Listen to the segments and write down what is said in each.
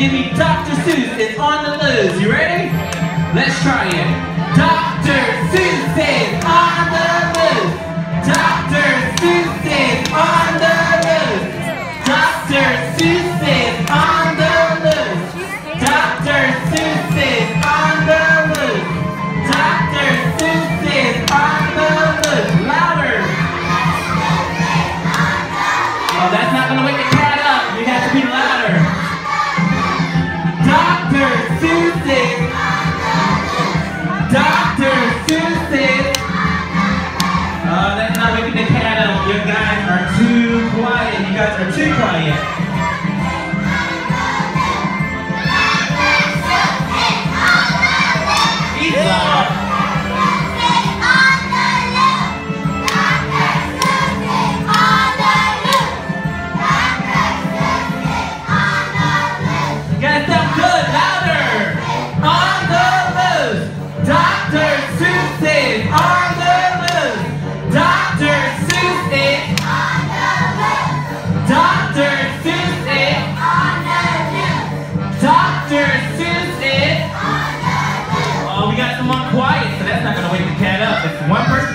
give me Dr. Seuss is on the loose. You ready? Let's try it. Dr. Seuss is on the loose. Dr. Seuss is on the loose. Dr. Seuss is on the loose. Dr. Seuss is on the loose. Dr. Seuss is on the loose. Louder. Oh, that's not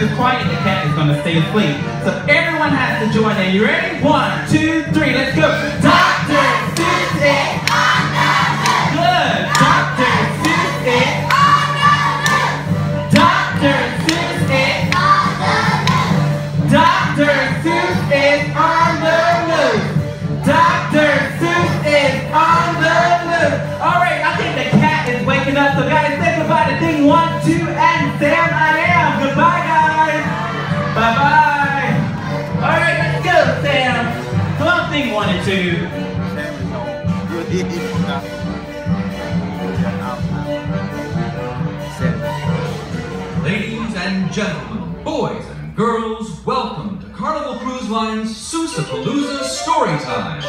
one quiet, the cat is gonna stay asleep. So everyone has to join in. You ready? One, two, three, let's go. Seuss is. Good. Seuss. On the loop. Dr. Seuss is on the loose. Dr. Seuss on the loose. All right, I think the cat is waking up. So guys, say goodbye to Thing One, Two, and Sam. I Ladies and gentlemen, boys and girls, welcome to Carnival Cruise Line's Seussapalooza Storytime.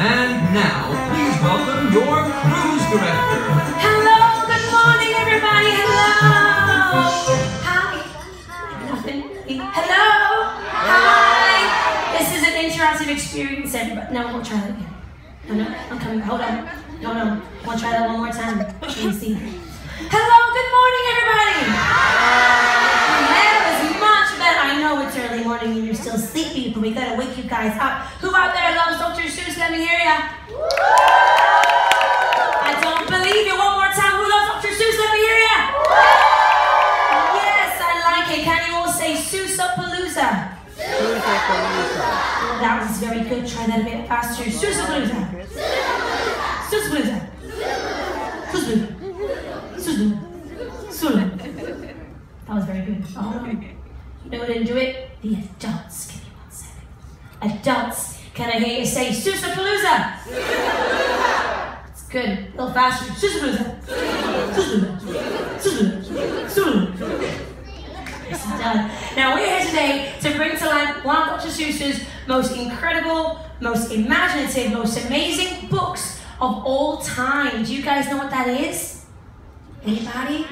And now, please welcome your cruise director. Experience, everybody. No, we'll try that again. No, no, I'm coming. Hold on. No, no. We'll try that one more time. Let me see. Hello, good morning, everybody. That was much better. I know it's early morning and you're still sleepy, but we gotta wake you guys up. Who out there loves Dr. Seuss? Let me hear ya. I don't believe you. One more time. Who loves Dr. Seuss? Let me hear ya. Yes, I like it. Can you all say Seussapalooza? That was very good. Try that a bit faster. Seussapalooza. Seussapalooza. Seussapalooza. Seussapalooza. Seussapalooza. That was very good. Oh, no. You know who didn't do it? The adults. Give me one second. Adults, can I hear you say Seussapalooza? It's good. A little faster. Seussapalooza. Seussapalooza. Seussapalooza. Seussapalooza. Yes, done. Now we're here today to bring to life one of Dr. Seuss's most incredible, most imaginative, most amazing books of all time. Do you guys know what that is? Anybody?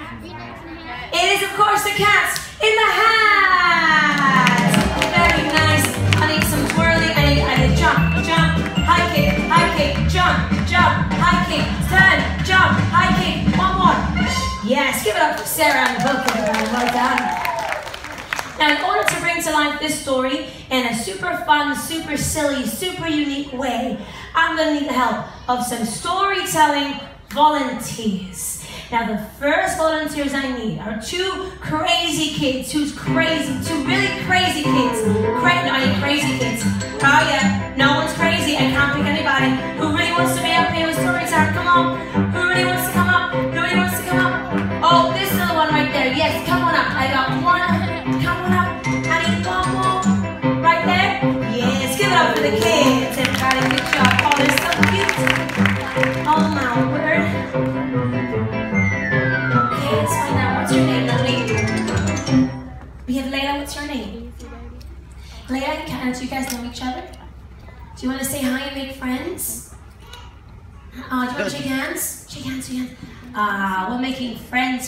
It is, of course, the cat in the hat. Very nice. I need some twirling. I need, I need jump, jump, high kick, high kick, jump, jump, high kick, turn, jump, high kick. One more. Yes, give it up for Sarah and the book. Well done. Now, in order to bring to life this story in a super fun, super silly, super unique way, I'm going to need the help of some storytelling volunteers. Now, the first volunteers I need are two crazy kids. Who's crazy? Two really crazy kids. Cra- no, I need crazy kids. Oh, yeah. No one's crazy. I can't pick anybody. Who really wants to be up here with story? Come on. Who really wants to come up? Really wants to come up? Oh, this little one right there. Yes, come on the kids. Everybody, job. Oh, they're so cute. Oh, my word. Okay, find out. What's your name, lovely? We have Layla. What's your name? Layla, can do you guys know each other? Do you want to say hi and make friends? Uh, do you want to shake hands? Shake hands, shake hands. Ah, we're making friends